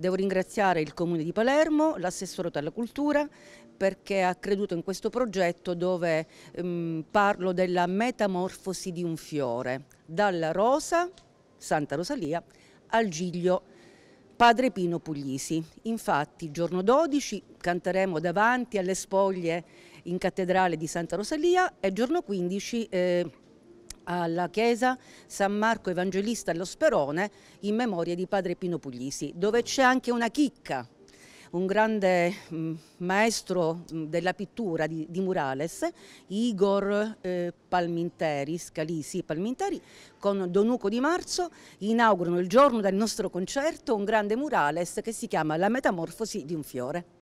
Devo ringraziare il Comune di Palermo, l'assessore alla cultura, perché ha creduto in questo progetto dove ehm, parlo della metamorfosi di un fiore, dalla rosa, Santa Rosalia, al giglio Padre Pino Puglisi. Infatti, giorno 12 canteremo davanti alle spoglie in cattedrale di Santa Rosalia e giorno 15 eh, alla chiesa San Marco Evangelista allo Sperone in memoria di Padre Pino Puglisi, dove c'è anche una chicca un grande mm, maestro mm, della pittura di, di Murales, Igor eh, Palminteri, Scalisi Palminteri, con Donuco di Marzo, inaugurano il giorno del nostro concerto un grande murales che si chiama La metamorfosi di un fiore.